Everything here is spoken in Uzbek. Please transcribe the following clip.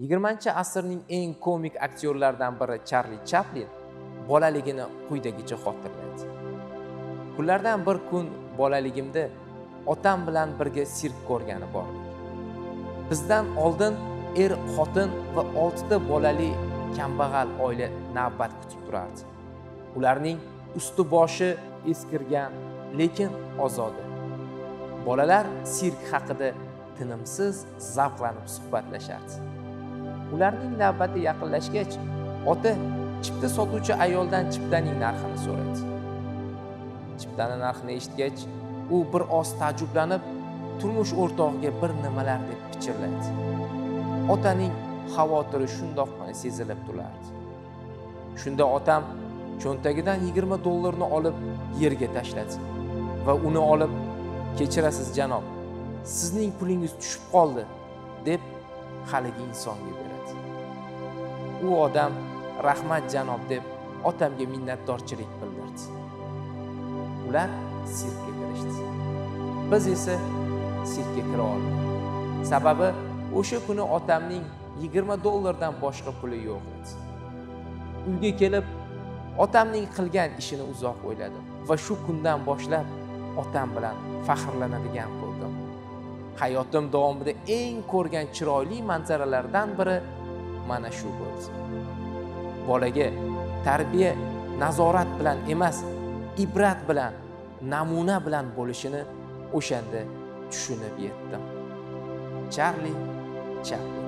yigirmanchi asrning eng komik aktyorlaridan biri charli chaplin bolaligini quyidagicha xotirlaydi. Kunlardan bir kun bolaligimda otam bilan birga sirk ko'rgani bordik bizdan oldin er xotin va oltita bolali kambag'al oila navbat kutib turardi. Ularning usti boshi eskirgan lekin ozoda bolalar sirk haqida tinimsiz zavqlanib suhbatlashardi. Ularning navbati yaqinlashgach ota chipta sotuvchi ayoldan chiptaning narxini so'radi. Chiptani narxini eshitgach u bir oz taajjublanib turmush o'rtog'iga bir nimalar deb pichirladi. Otaning xavotiri shundoqqina sezilib turardi shunda otam cho'ntagidan yigirma dollarni olib yerga tashladi va uni olib kechirasiz janob sizning pulingiz tushib qoldi deb haligi insonga beradi. U odam rahmat janob deb otamga minnatdorchilik bildirdi. Ular sirkka kirishdi. Biz esa sirkka kira olmadik sababi o'sha kuni otamning yigirma dollardan boshqa puli yo'q edi. Uyga kelib otamning qilgan ishini uzoq o'yladim va shu kundan boshlab otam bilan faxrlanadigan bo'ldim. Hayotim davomida eng ko'rgan chiroyli manzaralardan biri mana shu bo'ldi bolaga tarbiya nazorat bilan emas ibrat bilan namuna bilan bo'lishini o'shanda tushunib yetdim. Charli chaplin.